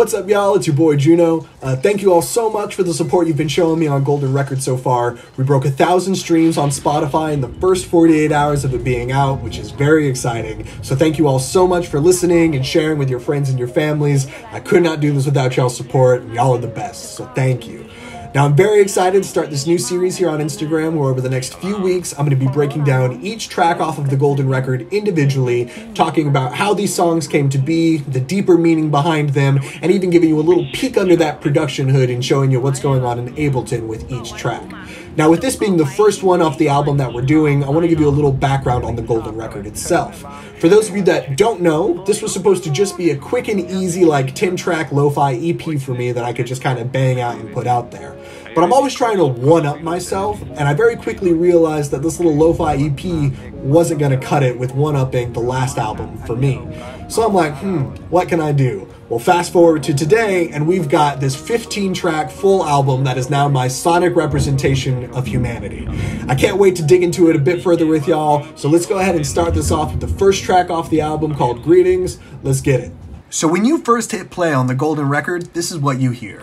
What's up, y'all? It's your boy Juno. Uh, thank you all so much for the support you've been showing me on Golden Record so far. We broke a thousand streams on Spotify in the first 48 hours of it being out, which is very exciting. So thank you all so much for listening and sharing with your friends and your families. I could not do this without y'all's support. Y'all are the best, so thank you. Now, I'm very excited to start this new series here on Instagram where over the next few weeks, I'm going to be breaking down each track off of the Golden Record individually, talking about how these songs came to be, the deeper meaning behind them, and even giving you a little peek under that production hood and showing you what's going on in Ableton with each track. Now, with this being the first one off the album that we're doing, I want to give you a little background on the Golden Record itself. For those of you that don't know, this was supposed to just be a quick and easy, like 10 track lo fi EP for me that I could just kind of bang out and put out there. But I'm always trying to one up myself, and I very quickly realized that this little lo fi EP wasn't going to cut it with one upping the last album for me. So I'm like, hmm, what can I do? Well, fast forward to today, and we've got this 15 track full album that is now my sonic representation of humanity. I can't wait to dig into it a bit further with y'all, so let's go ahead and start this off with the first track off the album called Greetings. Let's get it. So, when you first hit play on the Golden Record, this is what you hear.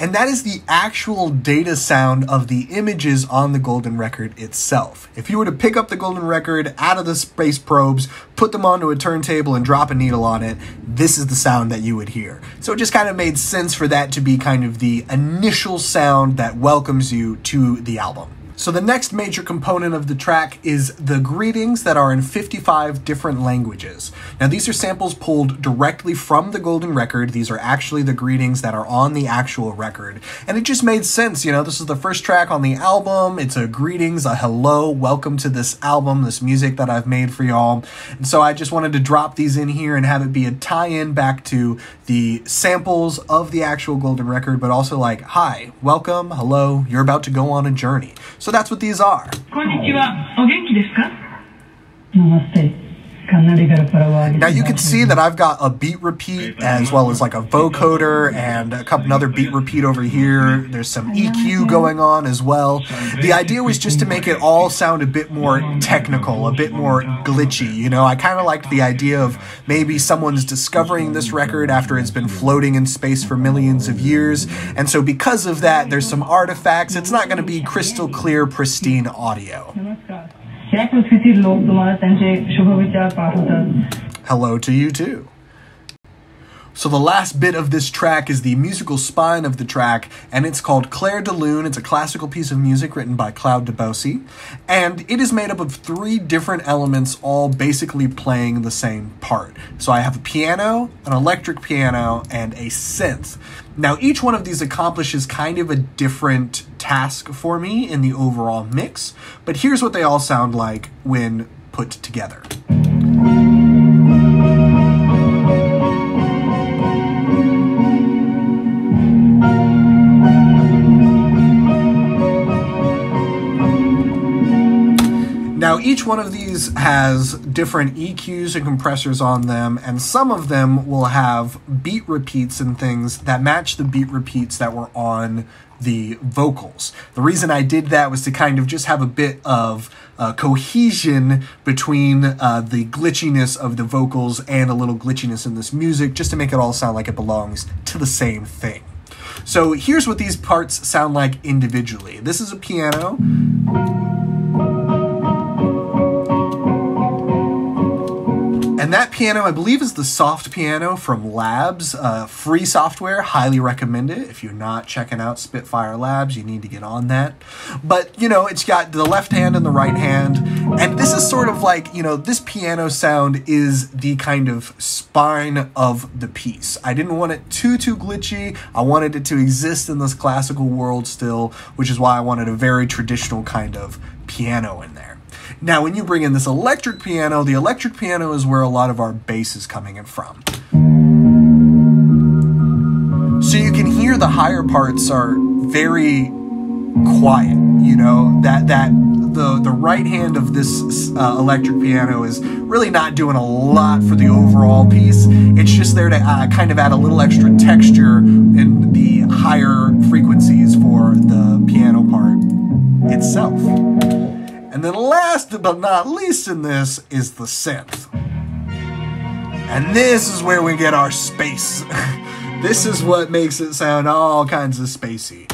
And that is the actual data sound of the images on the Golden Record itself. If you were to pick up the Golden Record out of the space probes, put them onto a turntable, and drop a needle on it, this is the sound that you would hear. So it just kind of made sense for that to be kind of the initial sound that welcomes you to the album. So the next major component of the track is the greetings that are in 55 different languages. Now these are samples pulled directly from the Golden Record. These are actually the greetings that are on the actual record. And it just made sense, you know, this is the first track on the album. It's a greetings, a hello, welcome to this album, this music that I've made for y'all. And so I just wanted to drop these in here and have it be a tie-in back to the samples of the actual Golden Record, but also like, hi, welcome, hello, you're about to go on a journey. So so that's what these are. Konnichiwa. Namaste. Now you can see that I've got a beat repeat as well as like a vocoder and a couple another beat repeat over here. There's some EQ going on as well. The idea was just to make it all sound a bit more technical, a bit more glitchy. You know, I kind of liked the idea of maybe someone's discovering this record after it's been floating in space for millions of years. And so because of that, there's some artifacts. It's not going to be crystal clear, pristine audio. Hello to you too. So the last bit of this track is the musical spine of the track, and it's called Clair de Lune. It's a classical piece of music written by Claude Debussy, and it is made up of three different elements, all basically playing the same part. So I have a piano, an electric piano, and a synth. Now each one of these accomplishes kind of a different task for me in the overall mix, but here's what they all sound like when put together. Now, each one of these has different EQs and compressors on them, and some of them will have beat repeats and things that match the beat repeats that were on the vocals. The reason I did that was to kind of just have a bit of uh, cohesion between uh, the glitchiness of the vocals and a little glitchiness in this music, just to make it all sound like it belongs to the same thing. So here's what these parts sound like individually. This is a piano. And that piano, I believe, is the soft piano from Labs, uh, free software. Highly recommend it. If you're not checking out Spitfire Labs, you need to get on that. But, you know, it's got the left hand and the right hand. And this is sort of like, you know, this piano sound is the kind of spine of the piece. I didn't want it too, too glitchy. I wanted it to exist in this classical world still, which is why I wanted a very traditional kind of piano in there. Now, when you bring in this electric piano, the electric piano is where a lot of our bass is coming in from. So you can hear the higher parts are very quiet, you know, that that the the right hand of this uh, electric piano is really not doing a lot for the overall piece. It's just there to uh, kind of add a little extra texture in the higher frequencies for the piano part itself. And then last but not least in this is the synth. And this is where we get our space. this is what makes it sound all kinds of spacey.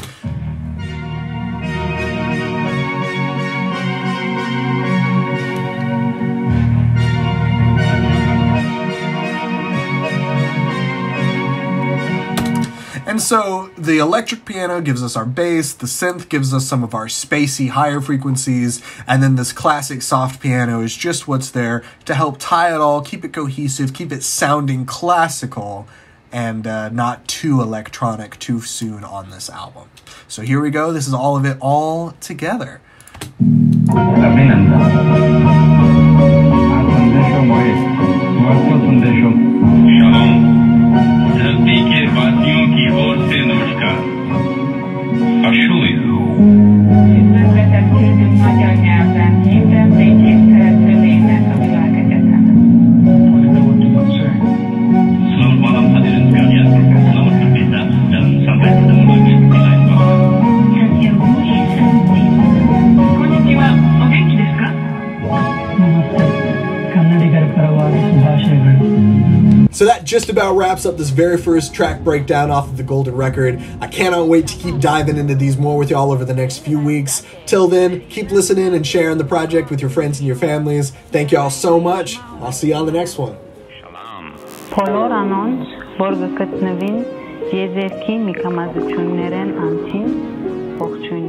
And so the electric piano gives us our bass, the synth gives us some of our spacey higher frequencies, and then this classic soft piano is just what's there to help tie it all, keep it cohesive, keep it sounding classical, and uh, not too electronic too soon on this album. So here we go, this is all of it all together. ಕನ್ನಡಿಗರ ಪರವಾಗಿ ಶುಭಾಶಯಗಳು So that just about wraps up this very first track breakdown off of the Golden Record. I cannot wait to keep diving into these more with y'all over the next few weeks. Till then, keep listening and sharing the project with your friends and your families. Thank y'all so much. I'll see you on the next one. Shalom. Բոլոր անոնց, որ կգտնվին եզերքի մի կամազություններեն անցին, ողջույն